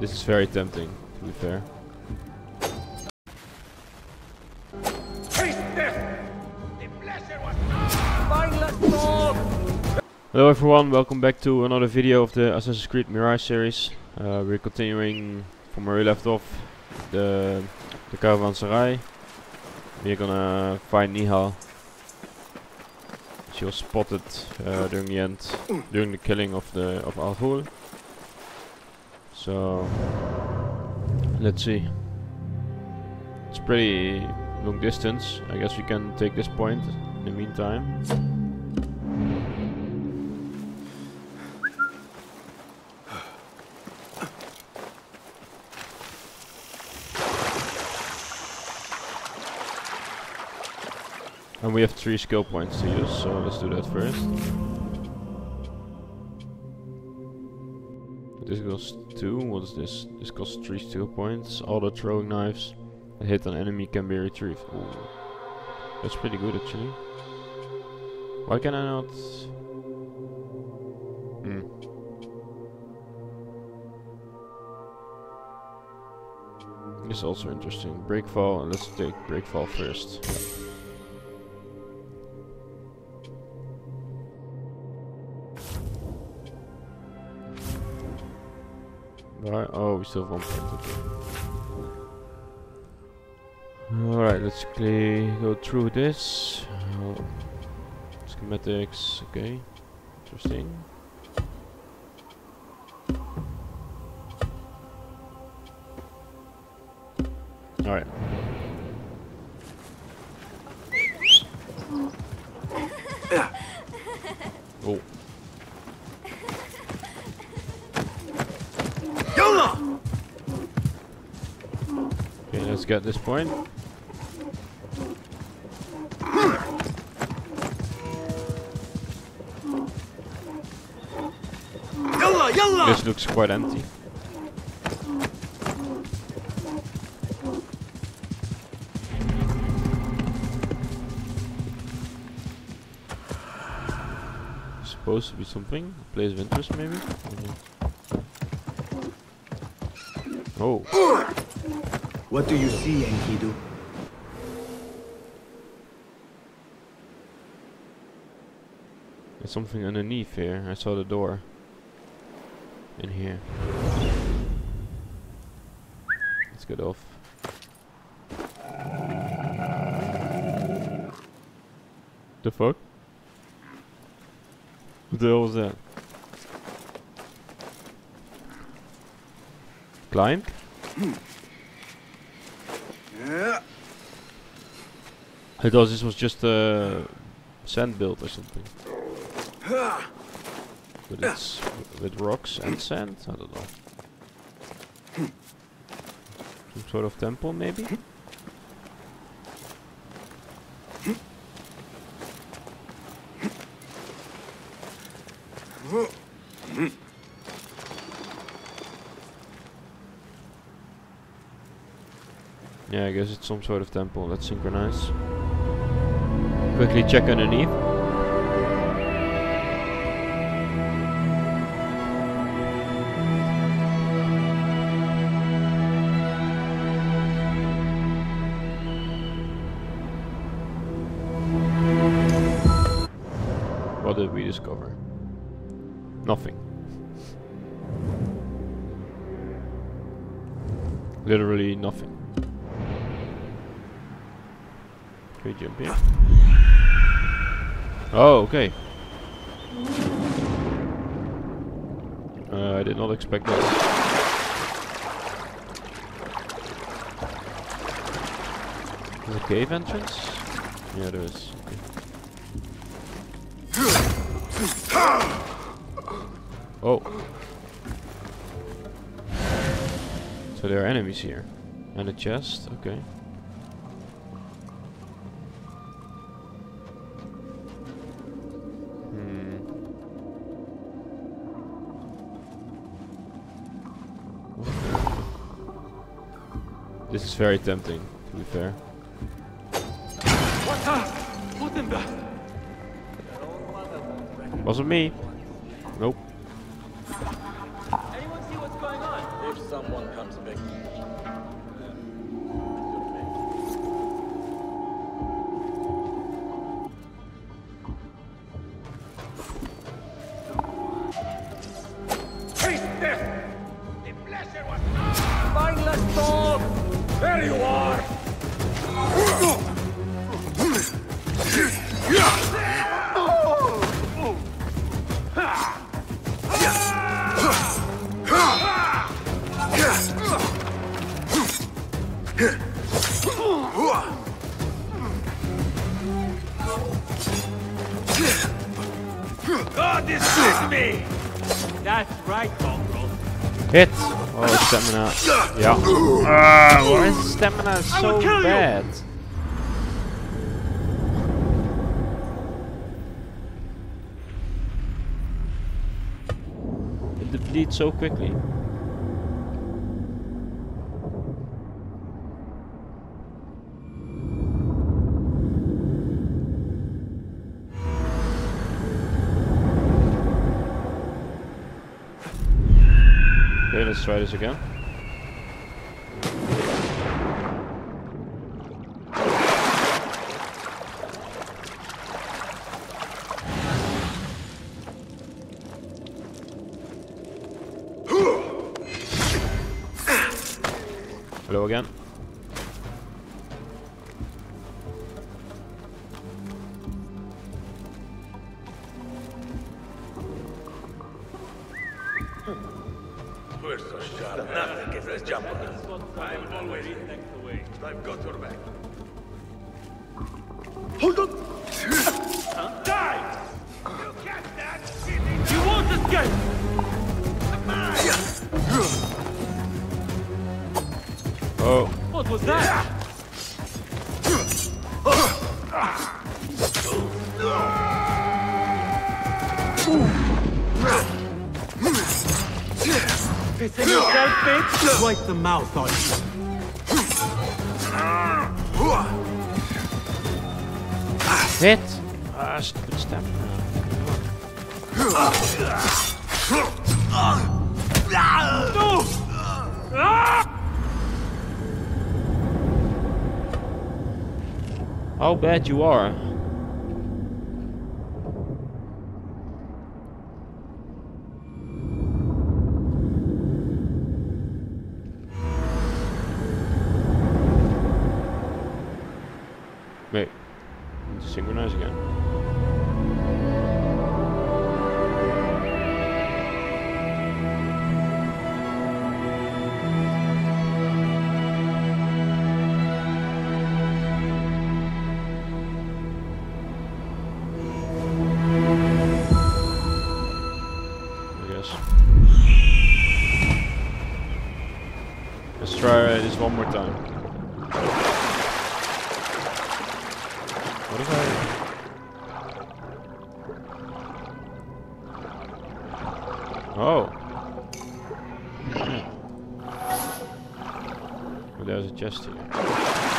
This is very tempting, to be fair. Hello everyone, welcome back to another video of the Assassin's Creed Mirage series. Uh, we're continuing from where we left off, the, the Caravanserai. We're gonna find Nehal. She was spotted uh, during the end, during the killing of the of Al Ghul. So let's see. It's pretty long distance. I guess we can take this point in the meantime. And we have three skill points to use, so let's do that first. Costs two. What is this? This costs three skill points. All the throwing knives that hit an enemy can be retrieved. Ooh. That's pretty good actually. Why can I not? Hmm. This is also interesting. Breakfall. Let's take breakfall first. We still have one point. Okay. Alright, let's quickly go through this. Uh, schematics, okay. Interesting. Alright. Oh. Let's get this point. This looks quite empty. Supposed to be something. A place of interest, maybe. Oh. What do you see, Enkidu? There's something underneath here. I saw the door. In here. Let's get off. The fuck? What the hell was that? Climb? I thought this was just a sand build or something. But it's with rocks and sand? I don't know. Some sort of temple, maybe? Yeah, I guess it's some sort of temple. Let's synchronize. Quickly check underneath. What did we discover? Nothing. Literally nothing. Can we jump here? Oh, okay. Uh, I did not expect that. Is a cave entrance? Yeah, there is. Oh. So there are enemies here. And a chest, okay. Very tempting, to be fair. Wasn't me. Nope. Anyone see what's going on? Hit! Oh, stamina. Ja. Ah, why is stamina so bad? It depletes so quickly. Okay, let's try this again. Hold on! Die! You catch that? You won't escape! Oh, What was that? Pissing yourself, bitch? Wipe the mouth on you. Hit! Ah, stupid stamina. How bad you are. What if I... Oh. Well, there's a chest here.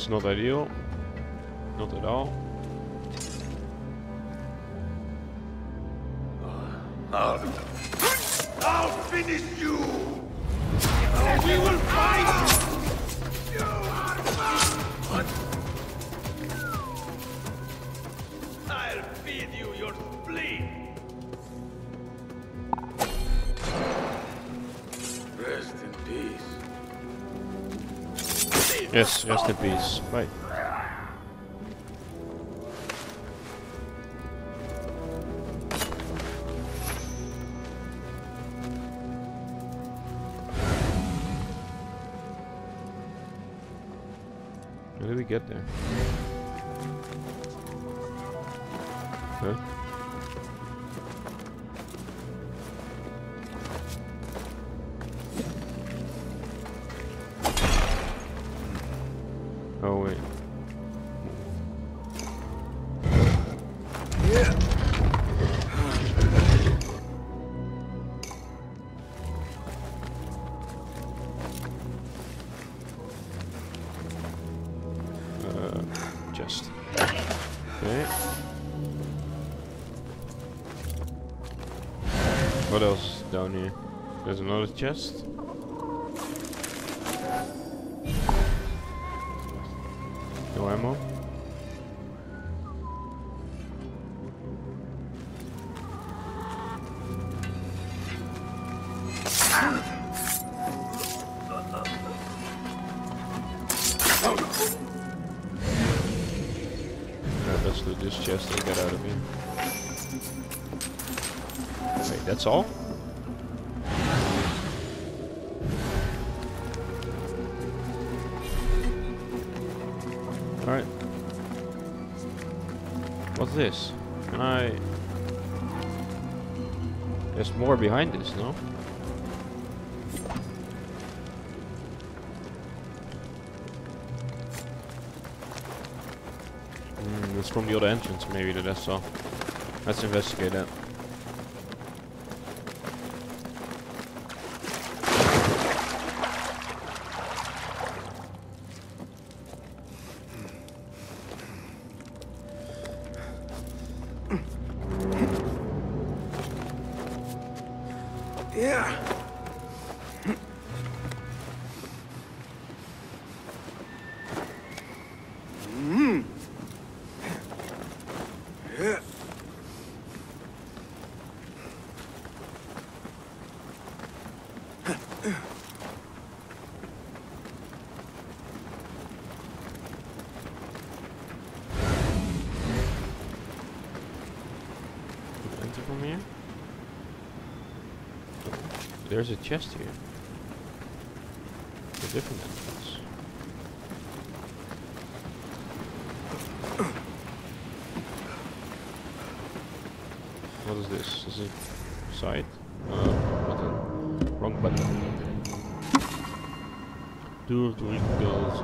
It's not ideal. Not at all. I'll, finish you! we will fight! I'll feed you your spleen! Yes, rest in peace. Bye. How did we get there? Huh? Another chest. No ammo. Let's do this chest and get out of here. Wait, that's all? This? Can I... There's more behind this, no? Hmm, it's from the other entrance maybe that I saw. Let's investigate that. Enter from here? There's a chest here. A different entrance. What is this? Is it side? Uh, button. Wrong button. Door to girls.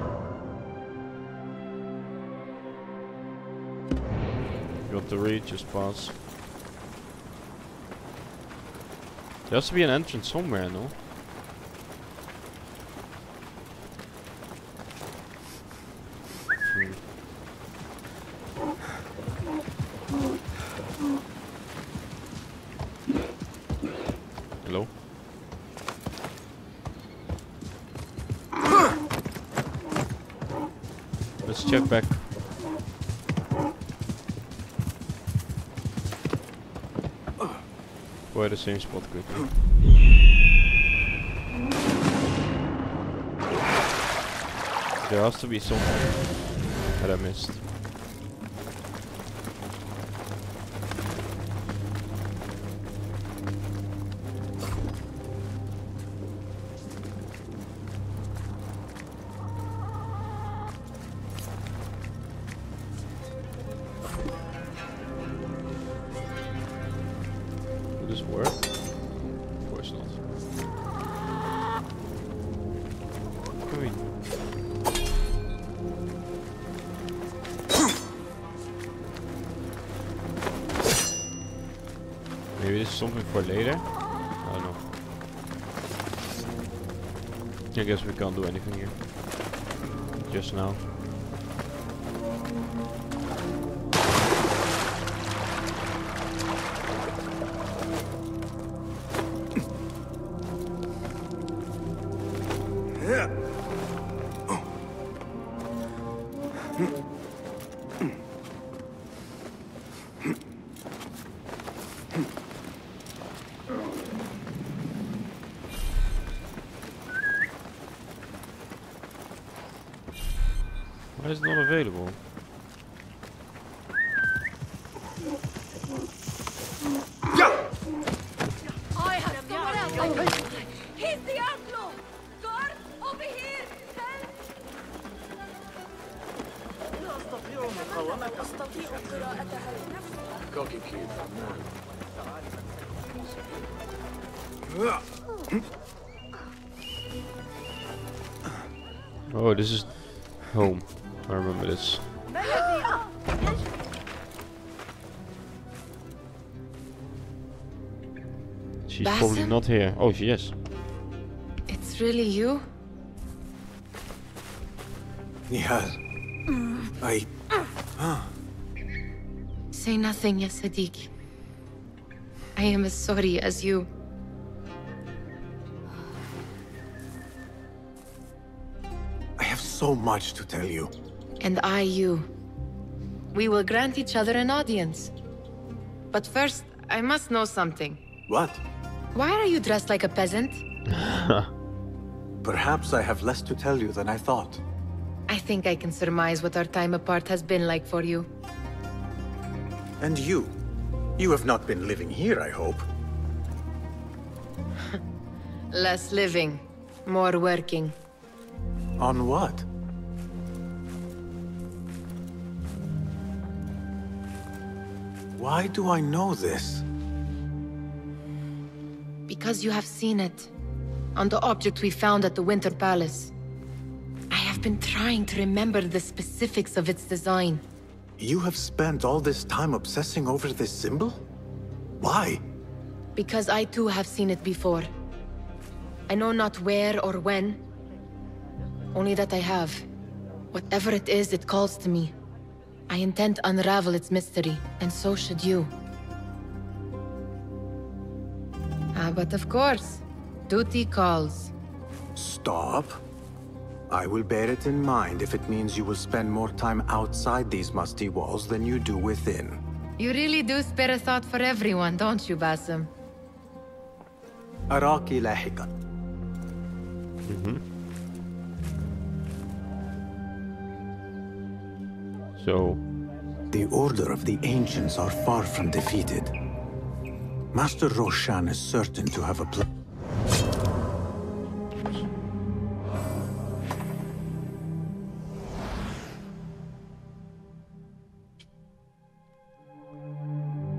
Got the reach, just pass. There has to be an entrance somewhere, no? Hmm. Hello? Let's check back. We're at the same spot quickly. There has to be something that I missed. Will this work? Of course not. Maybe this is something for later? I don't know. I guess we can't do anything here. Just now. Why is it not available? She's probably not here. Oh, she is. It's really you? Nehal. Mm. I. Huh. Say nothing, ya Sadiq. I am as sorry as you. I have so much to tell you. And I you. We will grant each other an audience. But first, I must know something. What? Why are you dressed like a peasant? Perhaps I have less to tell you than I thought. I think I can surmise what our time apart has been like for you. And you? You have not been living here, I hope. Less living, more working. On what? Why do I know this? Because you have seen it. On the object we found at the Winter Palace. I have been trying to remember the specifics of its design. You have spent all this time obsessing over this symbol? Why? Because I too have seen it before. I know not where or when. Only that I have. Whatever it is, it calls to me. I intend to unravel its mystery, and so should you. Ah, but of course, duty calls. Stop. I will bear it in mind if it means you will spend more time outside these musty walls than you do within. You really do spare a thought for everyone, don't you, Basim? أراك لاحقا. So, The Order of the Ancients are far from defeated. Master Roshan is certain to have a plan.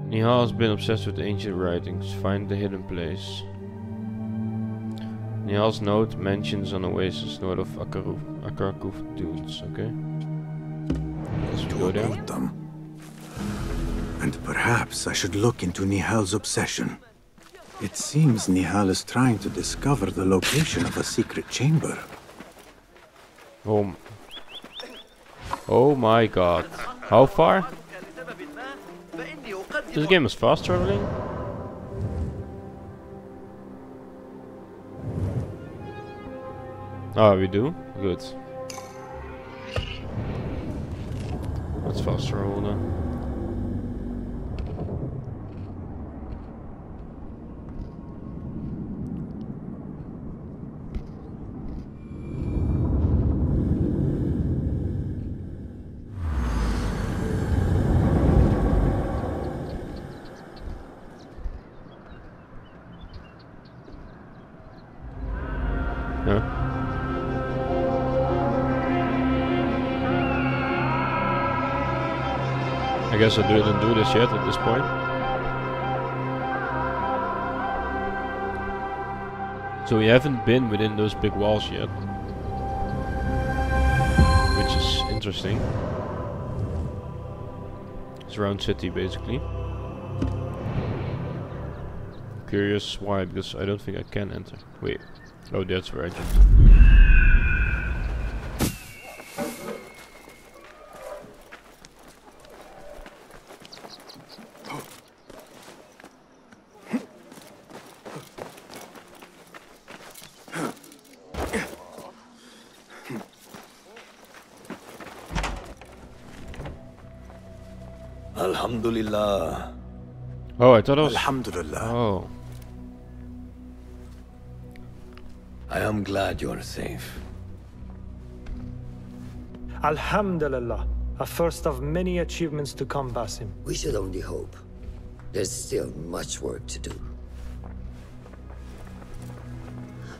Nehal has been obsessed with ancient writings. Find the hidden place. Nehal's note mentions an oasis north of Akaru Akarakuf Dunes. Okay. Let's go there. them. And perhaps I should look into Nehal's obsession. It seems Nihal is trying to discover the location of a secret chamber. Oh. Oh my god. How far? This game is fast traveling? Ah, we do? Good. Let's fast travel then. I guess I didn't do this yet at this point. So we haven't been within those big walls yet. Which is interesting. It's around city basically. Curious why, because I don't think I can enter. Wait. Oh, that's where I jumped. Alhamdulillah. Oh, I thought it was. Alhamdulillah. Oh. I am glad you are safe. Alhamdulillah, a first of many achievements to come, Basim. We should only hope. There's still much work to do.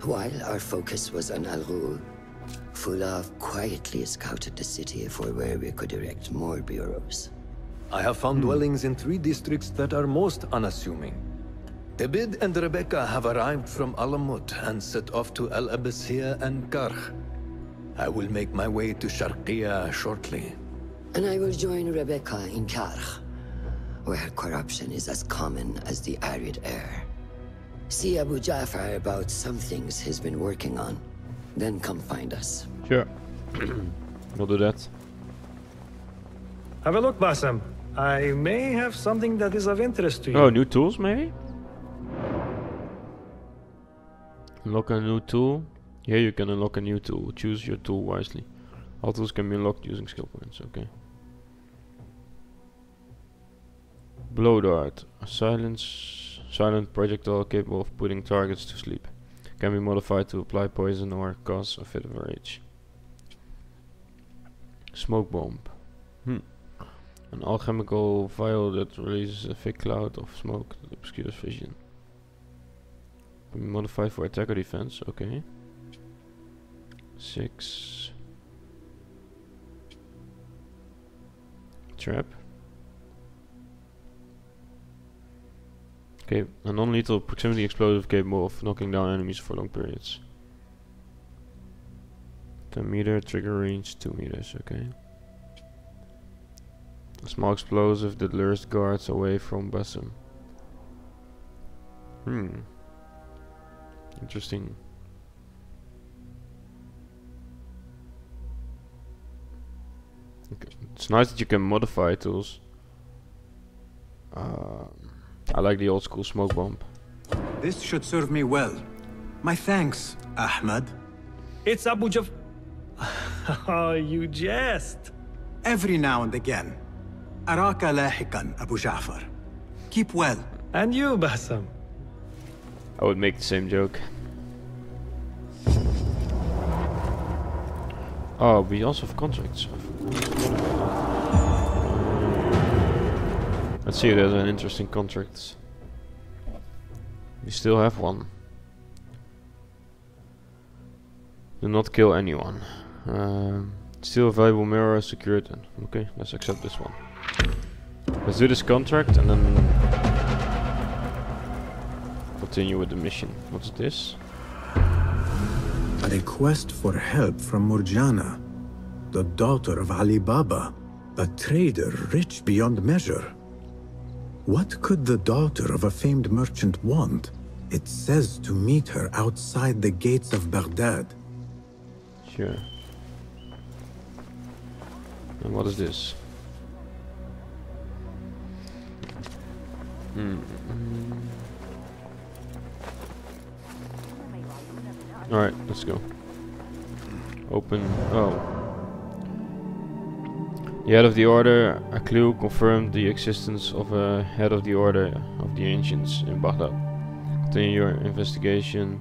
While our focus was on Al Ghul, Fuladh quietly scouted the city for where we could erect more bureaus. I have found hmm. dwellings in three districts that are most unassuming. Abid and Rebecca have arrived from Alamut and set off to Al Abbasiyah and Karkh. I will make my way to Sharqiya shortly. And I will join Rebecca in Karkh, where corruption is as common as the arid air. See Abu Ja'far about some things he's been working on. Then come find us. Sure. we'll do that. Have a look, Basim. I may have something that is of interest to you. Oh, new tools maybe? Unlock a new tool. Here you can unlock a new tool. Choose your tool wisely. All tools can be unlocked using skill points. Okay. Blow dart. A silence, silent projectile capable of putting targets to sleep. Can be modified to apply poison or cause a fit of rage. Smoke bomb. Hmm. An alchemical vial that releases a thick cloud of smoke that obscures vision. Modified for attack or defense. Okay. Six. Trap. Okay, a non-lethal proximity explosive capable of knocking down enemies for long periods. 10 meter, trigger range 2 meters, okay. A small explosive that lures guards away from Basim. Hmm. Interesting. Okay. It's nice that you can modify tools. Uh, I like the old school smoke bomb. This should serve me well. My thanks, Ahmed. It's Abu Jaf... oh, you jest. Every now and again. Araka lahikan, Abu Ja'far. Keep well. And you, Basim. I would make the same joke. Oh, we also have contracts. Let's see, there's an interesting contract. We still have one. Do not kill anyone. Um, steal a valuable mirror, secured. Okay, let's accept this one. Let's do this contract and then continue with the mission. What's this? A request for help from Murjana, the daughter of Ali Baba, a trader rich beyond measure. What could the daughter of a famed merchant want? It says to meet her outside the gates of Baghdad. Sure. And what is this? Hmm. Alright, let's go. Open. Oh. The head of the order, a clue confirmed the existence of a head of the order of the ancients in Baghdad. Continue your investigation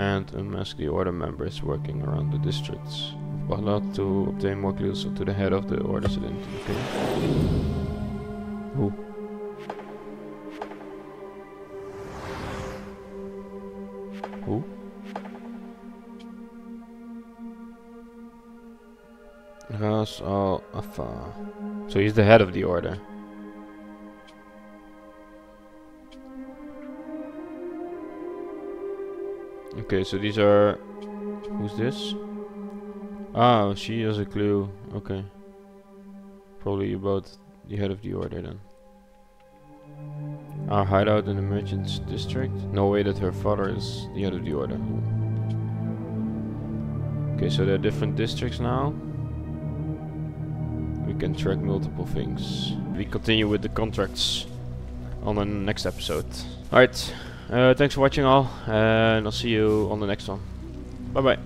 and unmask the order members working around the districts of Baghdad to obtain more clues to the head of the order's identity. Okay. Who? Ras al. So he's the head of the order. Okay, so these are... Who's this? Ah, she has a clue. Okay. Probably about the head of the order then. Our hideout in the merchant's district? No way that her father is the head of the order. Okay, so there are different districts now. Can track multiple things. We continue with the contracts on the next episode. Alright, uh, thanks for watching all, and I'll see you on the next one. Bye bye.